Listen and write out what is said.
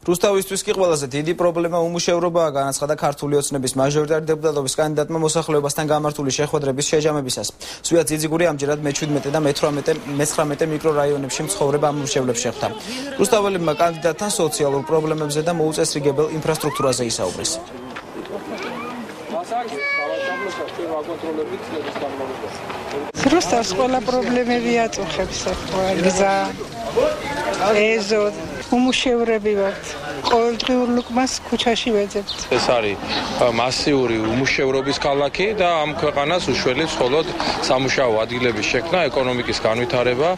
რუსთავისთვის კი ყველაზე დიდი პრობლემა უმუშევრობაა განაცხადა ქართული ოცნების მაჟორიტარი დეპუტატობის კანდიდატმა მოსახლეობასთან გამართული შეხვედრების შეჯამებისას. სვია ძიძიგური ამჯერად მე-17 და მე-18 მე-19 მიკრორაიონებში მცხოვრებ ამუშევლებს შეხვდა. რუსთაველებმა კანდიდატთან სოციალურ პრობლემებზე და მოუწესრიგებელ ინფრასტრუქტურაზე ისაუბრეს. რუსთავს ყველა პრობლემები აწუხებს ახლა გზა ეზო უმუშევრები ვართ. ყოველდღიურ ლუკმას ქუჩაში ვეძებთ. ეს არის მასიური უმუშევრობის ქალაქი და ამ ქვეყანას უშველებს მხოლოდ სამუშაო ადგილების შექმნა, ეკონომიკის განვითარება